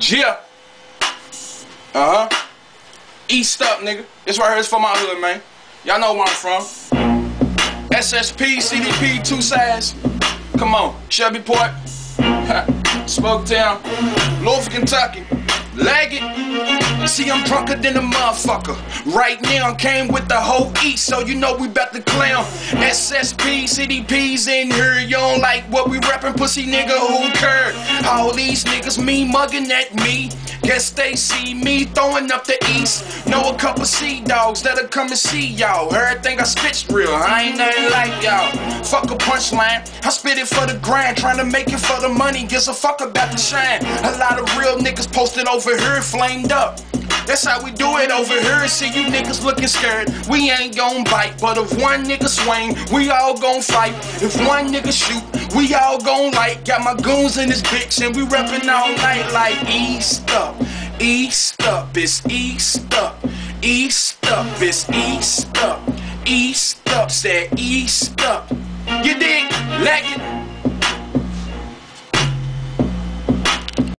Yeah. Uh huh. East up, nigga. This right here is for my hood, man. Y'all know where I'm from. SSP, CDP, two sides. Come on, Shelby Park, Smoketown, Louisville, Kentucky. Leg it. See, I'm drunker than a motherfucker. Right now, came with the whole East, so you know we bout to clown. SSP, CDP's in here. You don't like what we rapping, pussy nigga, who cared? All these niggas me mugging at me. Guess they see me throwing up the east. Know a couple sea dogs that'll come and see y'all. Everything I spit's real, I ain't nothing like y'all. Fuck a punchline, I spit it for the grind, trying to make it for the money. Gives a fuck about the shine. A lot of real niggas posted over here, flamed up. That's how we do it over here. See you niggas looking scared. We ain't gon' bite, but if one nigga swing, we all gon' fight. If one nigga shoot, we all gon' light. Got my goons in this bitch, and we reppin' all night like East up, East up, it's East up, East up, it's East up, East up, said East up. You dig?